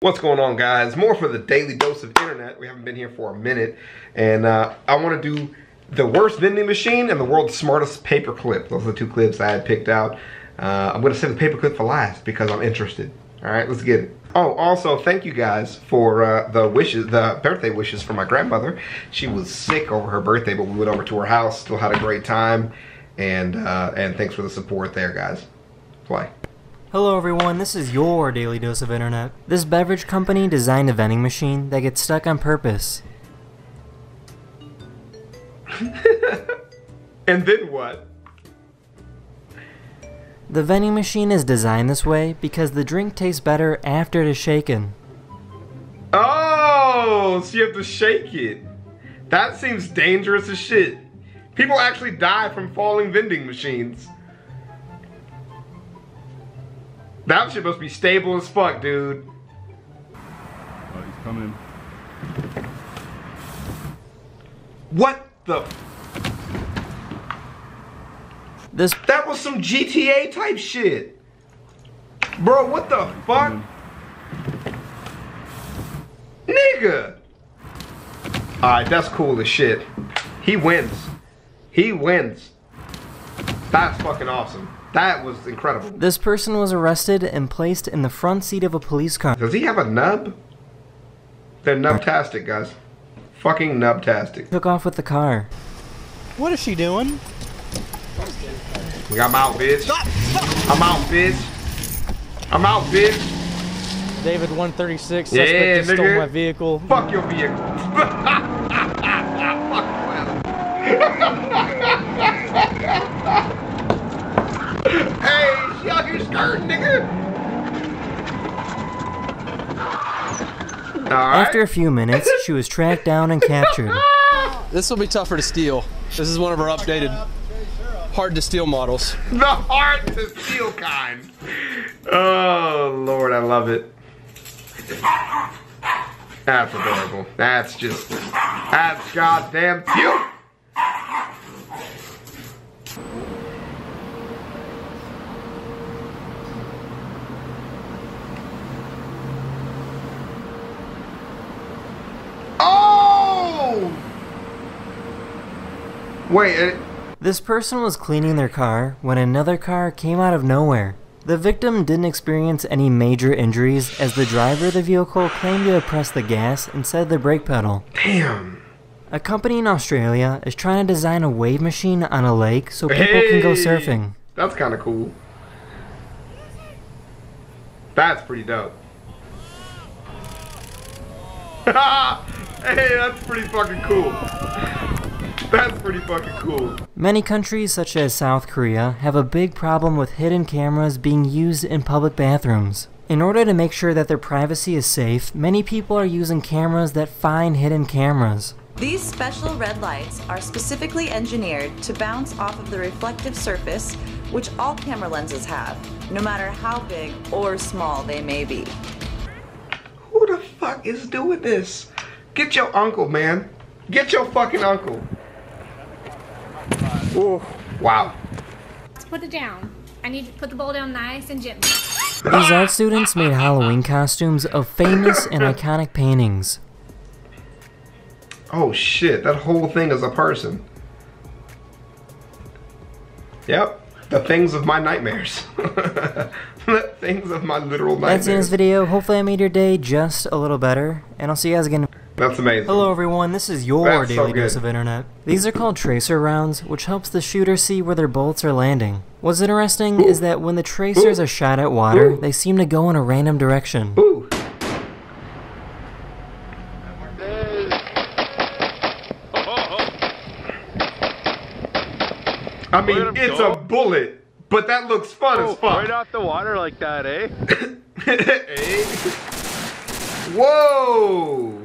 What's going on guys? More for the daily dose of internet. We haven't been here for a minute and uh, I want to do the worst vending machine and the world's smartest paper clip. Those are the two clips I had picked out. Uh, I'm going to save the paper clip for last because I'm interested. Alright, let's get it. Oh, also thank you guys for uh, the wishes, the birthday wishes for my grandmother. She was sick over her birthday but we went over to her house, still had a great time and, uh, and thanks for the support there guys. Play. Hello everyone, this is your Daily Dose of Internet. This beverage company designed a vending machine that gets stuck on purpose. and then what? The vending machine is designed this way because the drink tastes better after it is shaken. Oh, so you have to shake it. That seems dangerous as shit. People actually die from falling vending machines. That shit must be stable as fuck, dude. Oh, he's coming. What the? This That was some GTA type shit. Bro, what the oh, fuck? Nigga. Alright, that's cool as shit. He wins. He wins. That's fucking awesome. That was incredible. this person was arrested and placed in the front seat of a police car. Does he have a nub? They're nubtastic, guys. Fucking nubtastic. Took off with the car. What is she doing? I'm out, bitch. I'm out, bitch. I'm out, bitch. David 136 Yeah, suspect just stole my vehicle. Fuck your vehicle. Hey, out here skirting, nigga. All right. After a few minutes, she was tracked down and captured. This will be tougher to steal. This is one of our updated hard to steal models. the hard to steal kind. Oh Lord, I love it. That's adorable. That's just that's goddamn cute. Oh! Wait, it, This person was cleaning their car when another car came out of nowhere. The victim didn't experience any major injuries as the driver of the vehicle claimed to have pressed the gas instead of the brake pedal. damn. A company in Australia is trying to design a wave machine on a lake so people can go surfing. That's kind of cool. That's pretty dope. hey, that's pretty fucking cool. That's pretty fucking cool. Many countries, such as South Korea, have a big problem with hidden cameras being used in public bathrooms. In order to make sure that their privacy is safe, many people are using cameras that find hidden cameras. These special red lights are specifically engineered to bounce off of the reflective surface which all camera lenses have, no matter how big or small they may be. Who the fuck is doing this? Get your uncle, man. Get your fucking uncle. Ooh, wow. Let's put it down. I need to put the bowl down nice and gently. These art students made Halloween costumes of famous and iconic paintings. Oh shit, that whole thing is a person. Yep, the things of my nightmares. the things of my literal nightmares. That's the end this video. Hopefully I made your day just a little better, and I'll see you guys again. That's amazing. Hello everyone, this is your That's so daily dose of internet. These are called tracer rounds, which helps the shooter see where their bullets are landing. What's interesting is that when the tracers Ooh. are shot at water, Ooh. they seem to go in a random direction. Ooh. I mean, it's go. a bullet, but that looks fun as Oh, fuck. right off the water like that, eh? Hey. Whoa!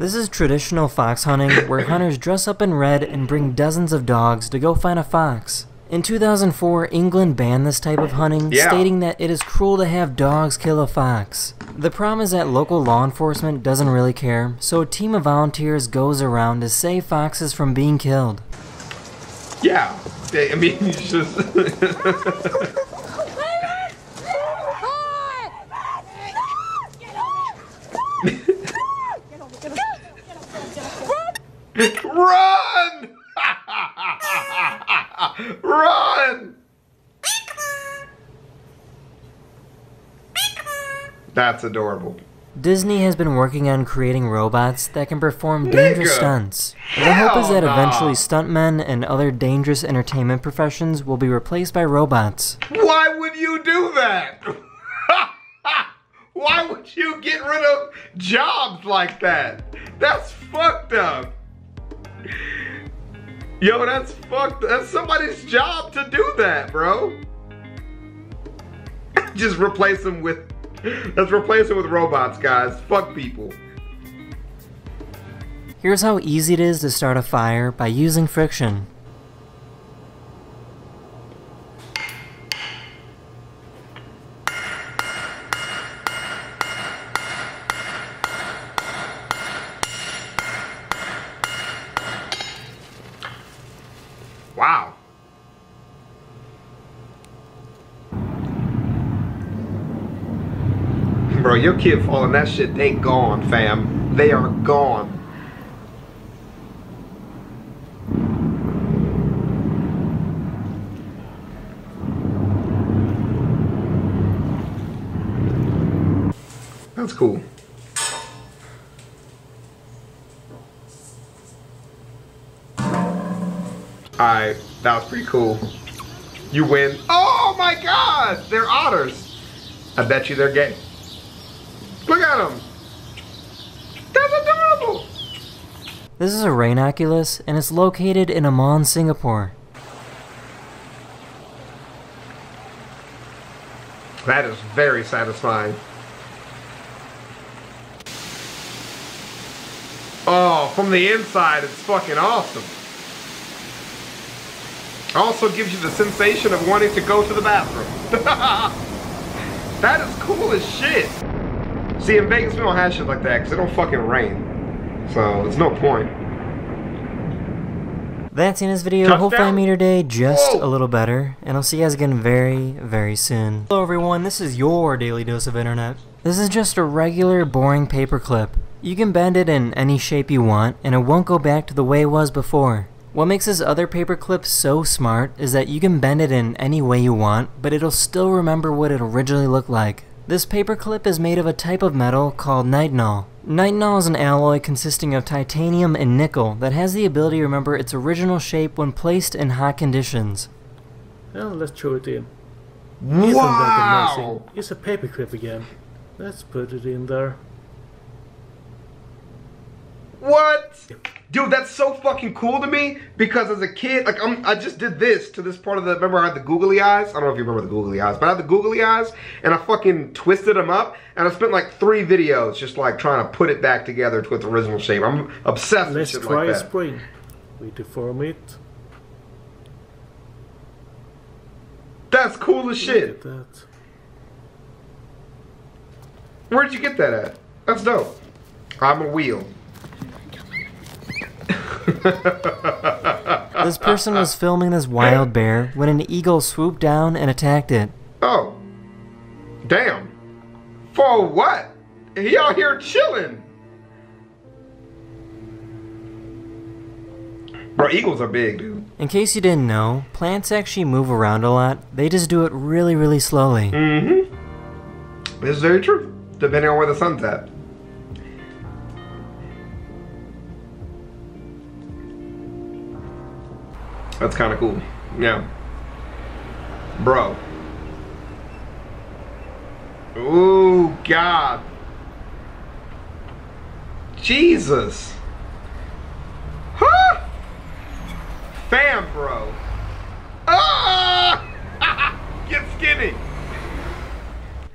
This is traditional fox hunting, where hunters dress up in red and bring dozens of dogs to go find a fox. In 2004, England banned this type of hunting, Yeah. stating that it is cruel to have dogs kill a fox. The problem is that local law enforcement doesn't really care, so a team of volunteers goes around to save foxes from being killed. Yeah. I mean, you just. Run! Run! That's adorable. Disney has been working on creating robots that can perform dangerous Nigga. stunts. The hope is that eventually stuntmen and other dangerous entertainment professions will be replaced by robots. Why would you do that? Why would you get rid of jobs like that? That's fucked up. Yo, that's fucked. That's somebody's job to do that, bro. Just replace them with. Let's replace them with robots, guys. Fuck people. Here's how easy it is to start a fire by using friction. Wow. Bro, your kid falling that shit, they gone, fam. They are gone. That's cool. Alright, that was pretty cool. You win. Oh my god! They're otters. I bet you they're gay. At them. That's adorable. This is a Rain Oculus, and it's located in Amman, Singapore. That is very satisfying. Oh, from the inside, it's fucking awesome. Also gives you the sensation of wanting to go to the bathroom. that is cool as shit. See, in Vegas, we don't have shit like that because it don't fucking rain. So, it's no point. That's in this video. Touchdown? Hopefully I made your day just Whoa. a little better, and I'll see you guys again very, very soon. Hello everyone, this is your Daily Dose of Internet. This is just a regular, boring paperclip. You can bend it in any shape you want, and it won't go back to the way it was before. What makes this other paperclip so smart is that you can bend it in any way you want, but it'll still remember what it originally looked like. This paperclip is made of a type of metal called nitinol. Nitinol is an alloy consisting of titanium and nickel that has the ability to remember its original shape when placed in hot conditions. Well, let's throw it in. Isn't that Wow! amazing? It's a paperclip again. Let's put it in there. What? Dude, that's so fucking cool to me because as a kid, like I'm, I just did this to this part of the. Remember, I had the googly eyes. I don't know if you remember the googly eyes, but I had the googly eyes, and I fucking twisted them up, and I spent like three videos just like trying to put it back together to its original shape. I'm obsessed with Let's shit try like a that. spring. We deform it. That's cool as shit. that. Where'd you get that at? That's dope. I'm a wheel. This person was filming this wild bear when an eagle swooped down and attacked it. Oh. Damn. For what? He out here chilling. Bro, eagles are big, dude. In case you didn't know, plants actually move around a lot. They just do it really, really slowly. Mm-hmm. This is very true. Depending on where the sun's at. That's kind of cool. Yeah. Bro. Oh, God. Jesus. Huh? Fam, bro. Ah! Get skinny.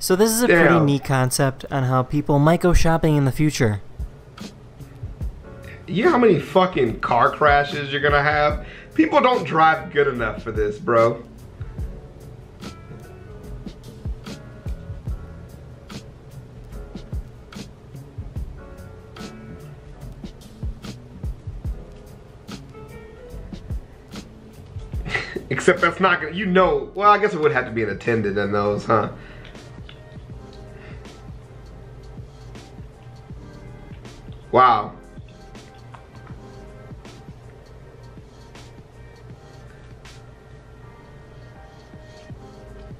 So this is a pretty neat concept on how people might go shopping in the future. You know how many fucking car crashes you're gonna have? People don't drive good enough for this, bro. Except that's not gonna, you know, well, I guess it would have to be an attendant in those, huh? Wow.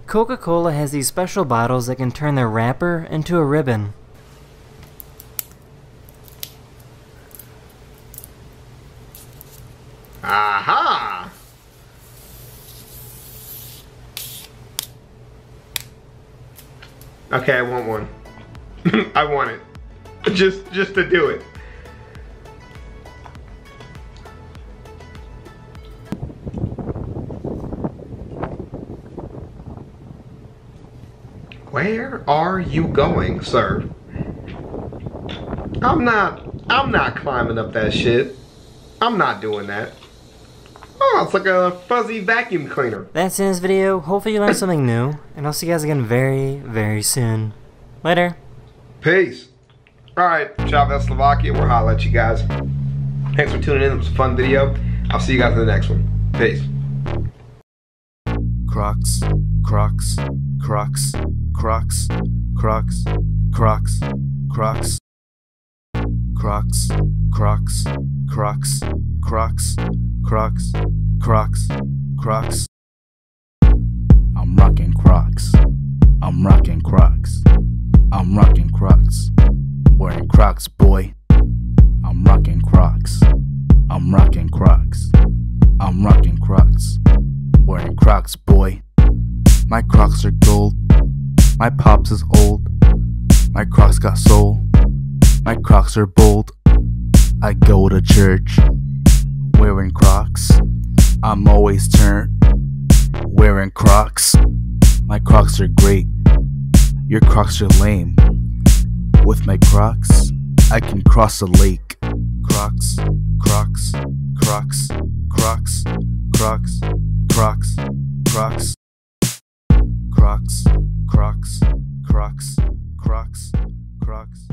Coca-Cola has these special bottles that can turn their wrapper into a ribbon. Aha! Okay, I want one. I want it. Just just to do it. Where are you going, sir? I'm not I'm not climbing up that shit. I'm not doing that. Oh, it's like a fuzzy vacuum cleaner. That's in this video. Hopefully you learned something new, and I'll see you guys again very, very soon. Later. Peace. Alright, Chavezz Slovakia. We're holla at you guys. Thanks for tuning in. It was a fun video. I'll see you guys in the next one. Peace. Crocs, Crocs, Crocs, Crocs, Crocs, Crocs, Crocs, Crocs, Crocs, Crocs, Crocs, Crocs, Crocs, Crocs. I'm rocking Crocs. I'm rocking Crocs. I'm rocking Crocs. Wearing Crocs, boy. I'm rocking Crocs. I'm rocking Crocs. I'm rocking Crocs. Wearing Crocs, boy. My Crocs are gold. My pops is old. My Crocs got soul. My Crocs are bold. I go to church wearing Crocs. I'm always turned wearing Crocs. My Crocs are great. Your Crocs are lame. With my Crocs, I can cross a lake. Crocs, Crocs, Crocs, Crocs, Crocs, Crocs, Crocs, Crocs, Crocs, Crocs, Crocs, Crocs.